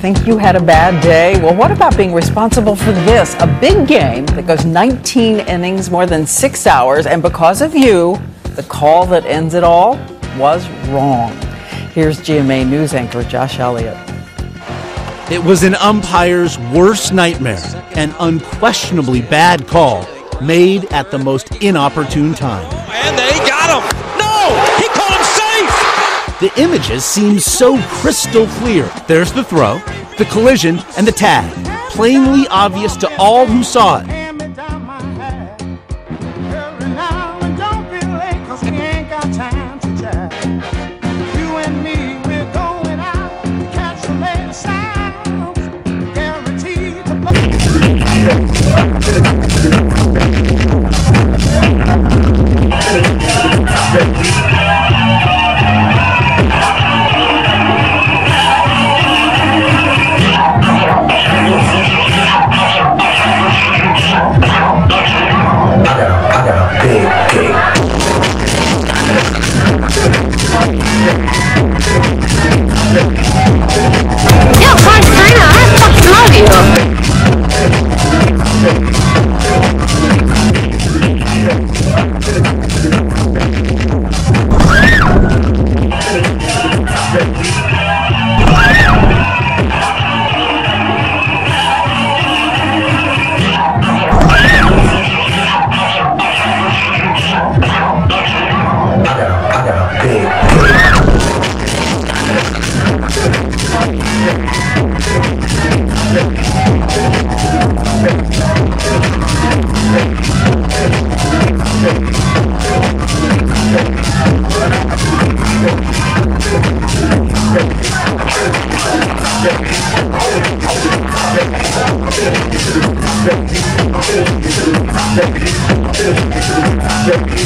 Think you had a bad day? Well, what about being responsible for this? A big game that goes 19 innings, more than six hours, and because of you, the call that ends it all was wrong. Here's GMA News anchor Josh Elliott. It was an umpire's worst nightmare, an unquestionably bad call made at the most inopportune time. The images seem so crystal clear. There's the throw, the collision, and the tag, plainly obvious to all who saw it. Yeah.